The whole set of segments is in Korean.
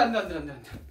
안돼 안돼 안돼 안돼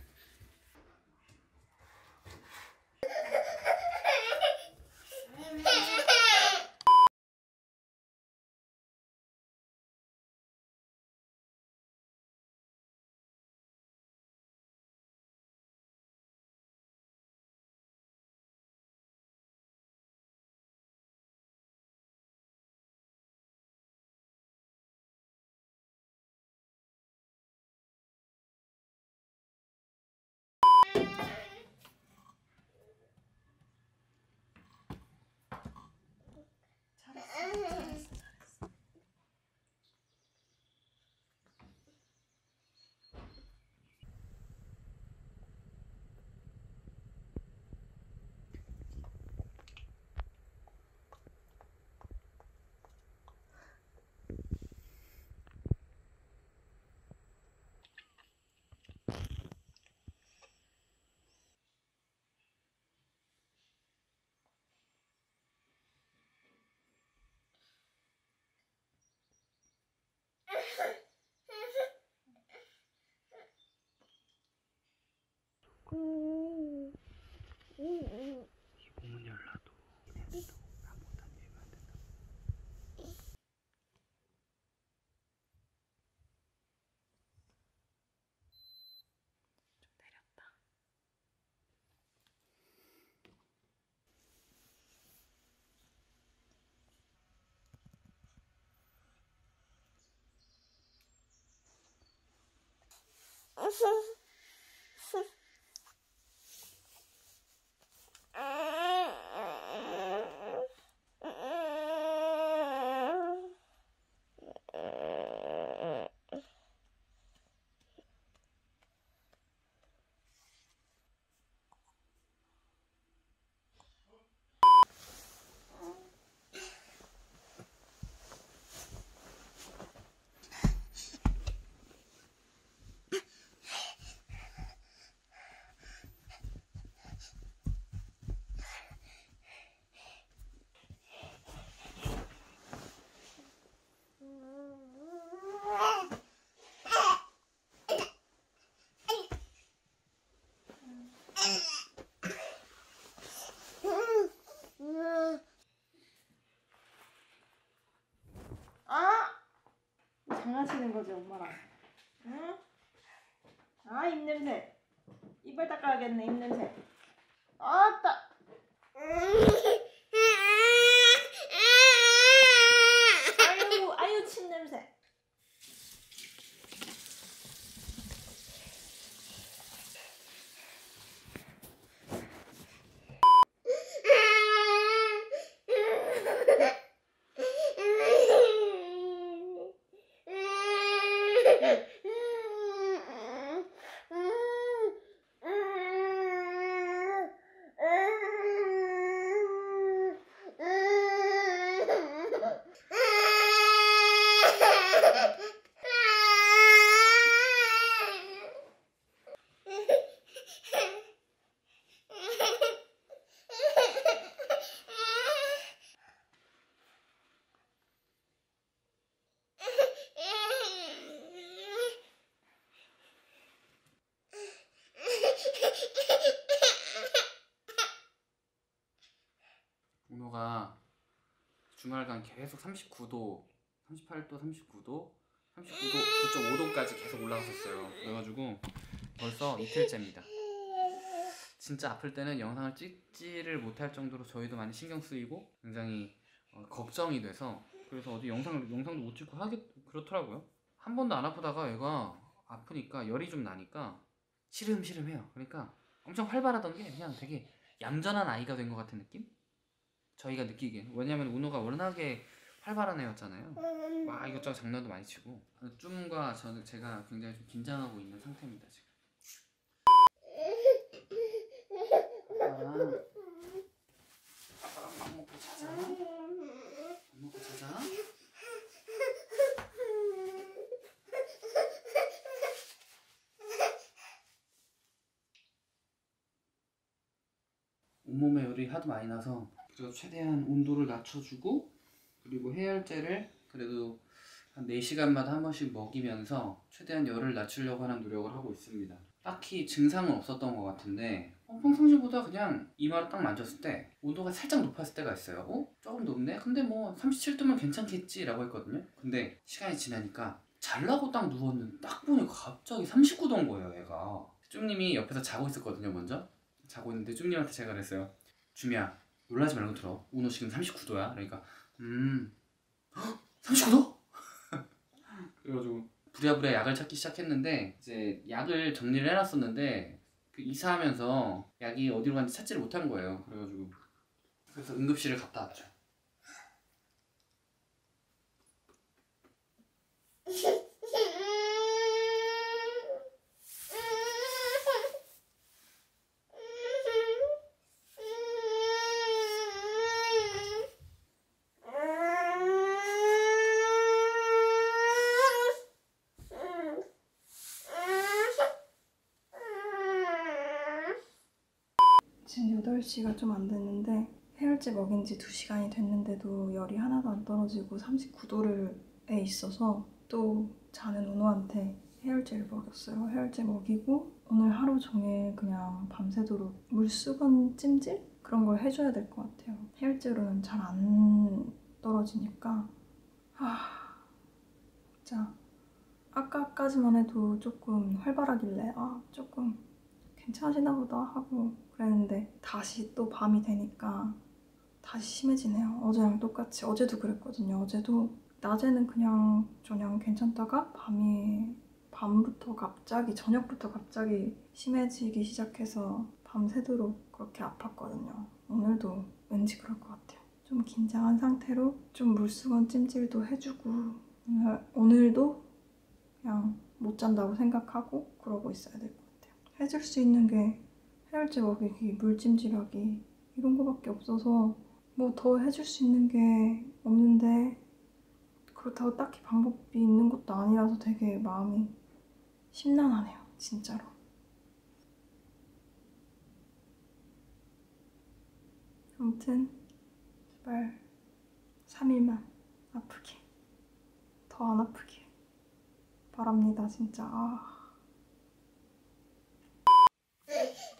안돼. 문 열라도 얘네도 나보다 얘가 안 된다. 좀 내렸다. 아! 장난치는 거지 엄마랑. 응? 아 입냄새. 이빨 닦아야겠네 입냄새. 5분간간 계속 39도, 38도, 39도, 39도, 9.5도까지 계속 올라갔었어요. 그래가지고 벌써 이틀째입니다. 진짜 아플 때는 영상을 찍지를 못할 정도로 저희도 많이 신경 쓰이고 굉장히 어, 걱정이 돼서 그래서 어디 영상을 영상도 못 찍고 하겠 그렇더라고요. 한 번도 안 아프다가 얘가 아프니까 열이 좀 나니까 시름시름해요. 그러니까 엄청 활발하던 게 그냥 되게 얌전한 아이가 된 것 같은 느낌? 저희가 느끼기에 왜냐면 운호가 워낙에 활발한 애였잖아요. 와 이것저것 장난도 많이 치고. 쭌과 저는 제가 굉장히 좀 긴장하고 있는 상태입니다 지금. 아빠랑 밥 먹고 자자. 밥 먹고 자자. 온몸에 열이 하도 많이 나서 그래서 최대한 온도를 낮춰주고 그리고 해열제를 그래도 한 4시간마다 한 번씩 먹이면서 최대한 열을 낮추려고 하는 노력을 하고 있습니다. 딱히 증상은 없었던 것 같은데 어, 평상시보다 그냥 이마를 딱 만졌을 때 온도가 살짝 높았을 때가 있어요. 어? 조금 높네? 근데 뭐 37도면 괜찮겠지? 라고 했거든요. 근데 시간이 지나니까 잘라고 딱 누웠는데 딱 보니까 갑자기 39도인 거예요 얘가. 쭈님이 옆에서 자고 있었거든요 먼저. 자고 있는데 쭈님한테 제가 그랬어요. 쭈미야 놀라지 말고 들어. 운호 지금 39도야. 그러니까 음 39도? 그래가지고 부랴부랴 약을 찾기 시작했는데 이제 약을 정리를 해놨었는데 그 이사하면서 약이 어디로 갔는지 찾지를 못한 거예요. 그래가지고 그래서 응급실을 갔다 왔죠. 지금 8시가 좀 안 됐는데 해열제 먹인 지 2시간이 됐는데도 열이 하나도 안 떨어지고 39도를에 있어서 또 자는 은호한테 해열제를 먹였어요. 해열제 먹이고 오늘 하루 종일 그냥 밤새도록 물수건 찜질? 그런 걸 해줘야 될 것 같아요. 해열제로는 잘 안 떨어지니까 아 진짜 아까까지만 해도 조금 활발하길래 아 조금 괜찮아지나 보다 하고 그랬는데 다시 또 밤이 되니까 다시 심해지네요. 어제랑 똑같이 어제도 그랬거든요. 어제도 낮에는 그냥 저냥 괜찮다가 밤이 밤부터 갑자기 저녁부터 갑자기 심해지기 시작해서 밤새도록 그렇게 아팠거든요. 오늘도 왠지 그럴 것 같아요. 좀 긴장한 상태로 좀 물수건 찜질도 해주고 오늘, 오늘도 그냥 못 잔다고 생각하고 그러고 있어야 될 것 같아요. 해줄 수 있는 게 해열제 먹이기, 물찜질하기 이런 거밖에 없어서 뭐 더 해줄 수 있는 게 없는데 그렇다고 딱히 방법이 있는 것도 아니라서 되게 마음이 심란하네요, 진짜로. 아무튼 제발 3일만 아프게 더 안 아프게 바랍니다, 진짜. 아.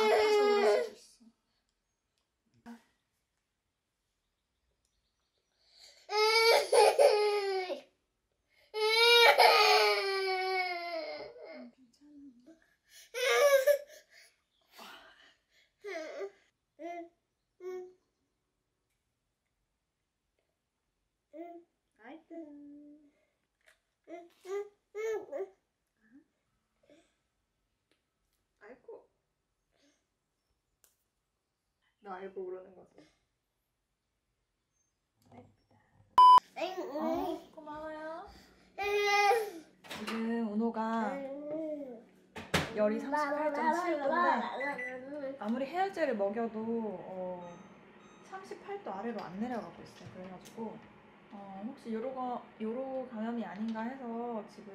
아파서 그럴 수도 있어. 아이고. 알고. 너 알고 그러는 거지? 어, 고마워요. 지금 은호가 열이 38.7도인데 아무리 해열제를 먹여도 어, 38도 아래로 안 내려가고 있어요. 그래가지고 어, 혹시 요로 가 요로 감염이 아닌가 해서 지금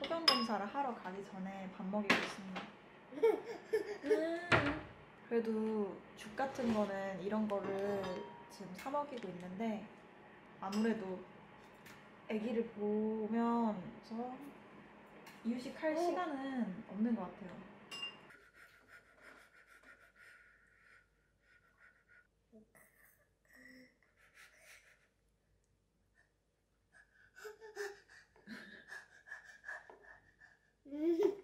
소변 검사를 하러 가기 전에 밥 먹이고 있습니다. 그래도 죽 같은 거는 이런 거를 지금 사 먹이고 있는데 아무래도 아기를 보면서 이유식할 오. 시간은 없는 것 같아요. 음.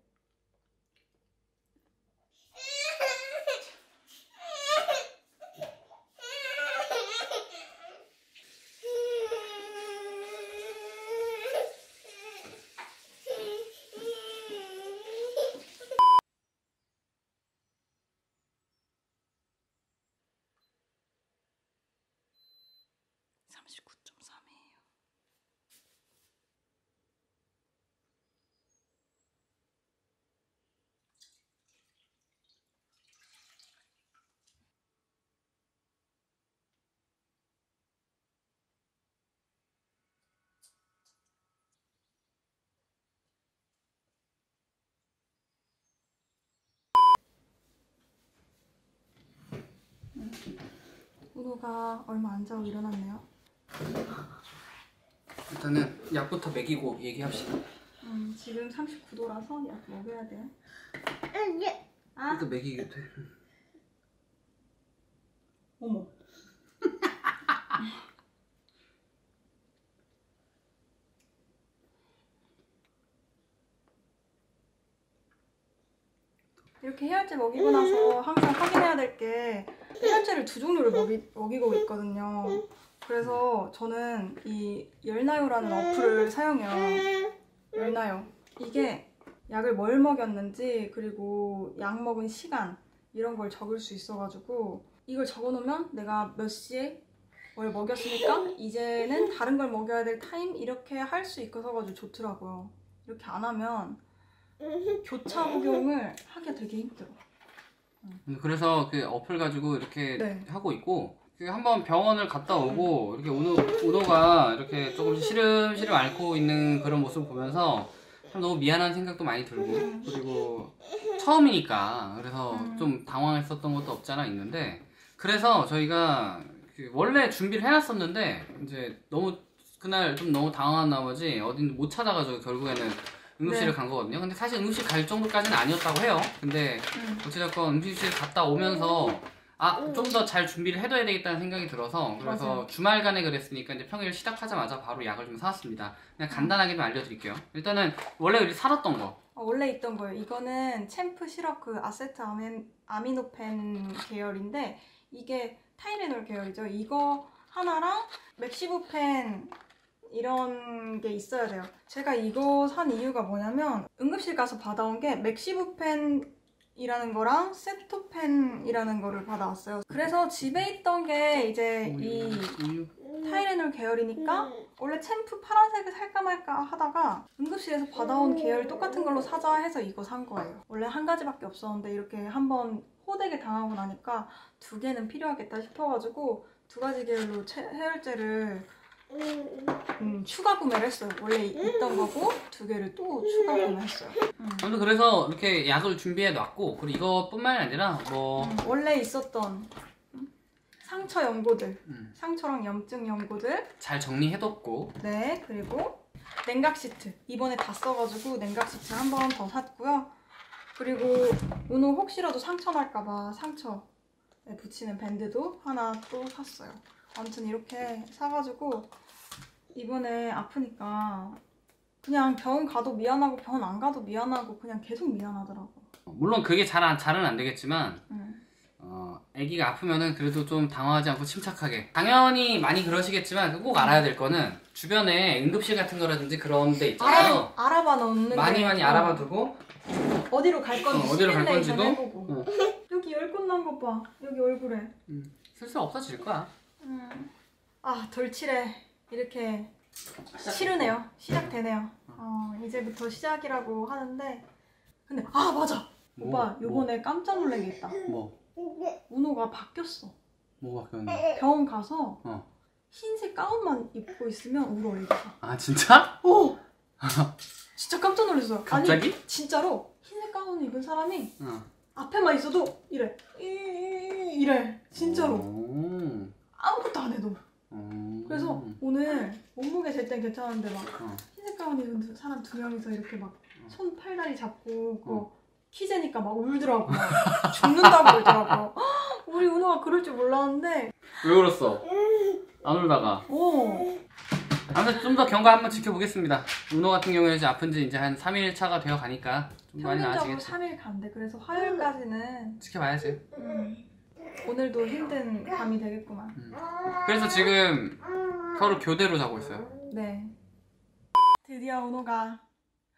우노가 얼마 안 자고 일어났네요. 일단은 약부터 먹이고 얘기합시다. 음, 지금 39도라서 약 먹여야 돼요. 아, 일단 먹이게 돼. 어머. 이렇게 해열제 먹이고 나서 항상 확인해야 될게 해열제를 두 종류를 먹이, 먹이고 있거든요. 그래서 저는 이 열나요라는 어플을 사용해요. 열나요. 이게 약을 뭘 먹였는지 그리고 약 먹은 시간 이런 걸 적을 수 있어가지고 이걸 적어놓으면 내가 몇 시에 뭘 먹였으니까 이제는 다른 걸 먹여야 될 타임 이렇게 할 수 있어가지고 좋더라고요. 이렇게 안 하면 교차 복용을 하기가 되게 힘들어. 음, 그래서 그 어플 가지고 이렇게 네. 하고 있고 그 한번 병원을 갔다 오고 이렇게 우노 우노가 이렇게 조금씩 시름시름 앓고 있는 그런 모습 보면서 참 너무 미안한 생각도 많이 들고 그리고 처음이니까 그래서 음. 좀 당황했었던 것도 없잖아 있는데 그래서 저희가 그 원래 준비를 해놨었는데 이제 너무 그날 좀 너무 당황한 나머지 어딘 못 찾아가지고 결국에는 응급실을 네. 간 거거든요. 근데 사실 응급실 갈 정도까지는 아니었다고 해요. 근데 음. 어찌됐건 응급실 갔다 오면서 아 좀 더 잘 준비를 해둬야 되겠다는 생각이 들어서 그래서 맞아요. 주말간에 그랬으니까 이제 평일 시작하자마자 바로 약을 좀 사왔습니다. 그냥 간단하게 좀 알려드릴게요. 일단은 원래 우리 살았던 거 어, 원래 있던 거예요. 이거는 챔프 시럽 그 아세트 아멘, 아미노펜 계열인데 이게 타이레놀 계열이죠. 이거 하나랑 맥시부펜 이런 게 있어야 돼요. 제가 이거 산 이유가 뭐냐면 응급실 가서 받아온 게 맥시부펜 이라는 거랑 세토펜이라는 거를 받아왔어요. 그래서 집에 있던 게 이제 이 타이레놀 계열이니까 원래 챔프 파란색을 살까 말까 하다가 응급실에서 받아온 계열 똑같은 걸로 사자 해서 이거 산 거예요. 원래 한 가지밖에 없었는데 이렇게 한번 호되게 당하고 나니까 두 개는 필요하겠다 싶어가지고 두 가지 계열로 채- 해열제를 음, 추가 구매를 했어요. 원래 있던 거고 두 개를 또 추가 구매했어요. 음. 아무튼 그래서 이렇게 약을 준비해 놨고 그리고 이것뿐만이 아니라 뭐 음, 원래 있었던 음, 상처 연고들, 음, 상처랑 염증 연고들 잘 정리해뒀고 네, 그리고 냉각 시트. 이번에 다 써가지고 냉각 시트 한 번 더 샀고요. 그리고 오늘 혹시라도 상처 날까봐 상처에 붙이는 밴드도 하나 또 샀어요. 아무튼 이렇게 사가지고 이번에 아프니까 그냥 병원 가도 미안하고 병원 안 가도 미안하고 그냥 계속 미안하더라고. 물론 그게 잘 안, 잘은 안 되겠지만 응. 어, 아기가 아프면은 그래도 좀 당황하지 않고 침착하게. 당연히 많이 그러시겠지만 그꼭 알아야 될 거는 주변에 응급실 같은 거라든지 그런 데 있잖아요. 알아, 알아봐 놓는 많이 게 많이 있고, 알아봐 두고 어디로 갈 건지 어, 어디로 갈 시뮬레이션 건지도? 어. 여기 열꽃 난거 봐. 여기 얼굴에. 슬슬 없어질 거야. 음. 아 돌칠해 이렇게 싫으네요 시작되네요 어 이제부터 시작이라고 하는데 근데 아 맞아 뭐, 오빠 요번에 깜짝 놀란 게 있다 뭐, 운호가 바뀌었어 뭐 바뀌었네. 병원 가서 어. 흰색 가운만 입고 있으면 울어 애기가 아 진짜? 오 진짜 깜짝 놀랐어요 갑자기? 아니 진짜로 흰색 가운 입은 사람이 어. 앞에만 있어도 이래 이- 이래 진짜로 오. 아무것도 안 해도 오. 그래서 오늘 몸무게 잴 땐 괜찮은데 막 어. 흰색 가운 입은 사람 두 명이서 이렇게 막 어. 손 팔다리 잡고 그 어. 키 재니까 막 울더라고 죽는다고 울더라고 우리 은호가 그럴 줄 몰랐는데 왜 울었어? 안 울다가. 오 아무튼 좀 더 경과 한번 지켜보겠습니다. 운호 같은 경우에는 이제 아픈 지 이제 한 3일 차가 되어 가니까 좀 많이 평균적으로 나아지겠지. 3일 간대 그래서 화요일까지는 지켜봐야지. 음, 오늘도 힘든 밤이 되겠구만 그래서 지금 서로 교대로 자고 있어요. 네 드디어 은호가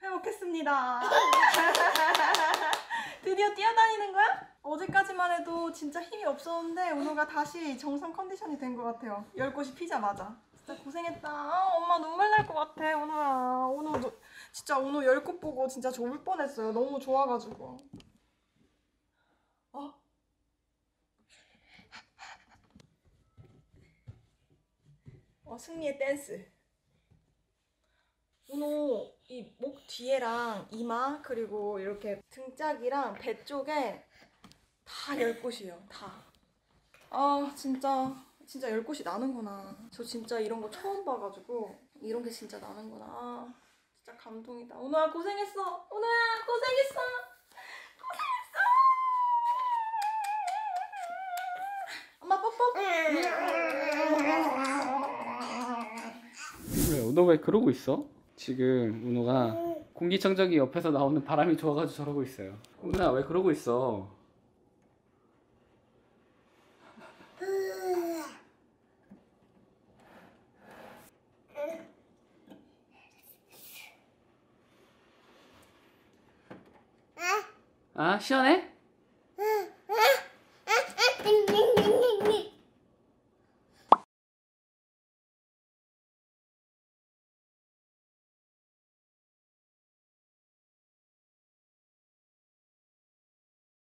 회복했습니다 드디어 뛰어다니는 거야? 어제까지만 해도 진짜 힘이 없었는데 은호가 다시 정상 컨디션이 된 것 같아요 열 곳이 피자마자 진짜 고생했다. 아, 엄마 눈물 날 것 같아. 오늘 너, 진짜 오늘 열꽃 보고 진짜 좋을 뻔했어요. 너무 좋아가지고. 어, 승리의 댄스. 오늘 이목 뒤에랑 이마 그리고 이렇게 등짝이랑 배 쪽에 다 열꽃이에요. 다. 아 진짜 진짜 열꽃이 나는구나. 저 진짜 이런 거 처음 봐가지고 이런 게 진짜 나는구나. 아, 진짜 감동이다. 오늘아 고생했어. 오늘아 고생했어. 고생했어. 엄마 뽀뽀. 너왜 그러고 있어? 지금 은호가 공기청정기 옆에서 나오는 바람이 좋아가지고 저러고 있어요. 은호야 왜 그러고 있어? 아 시원해?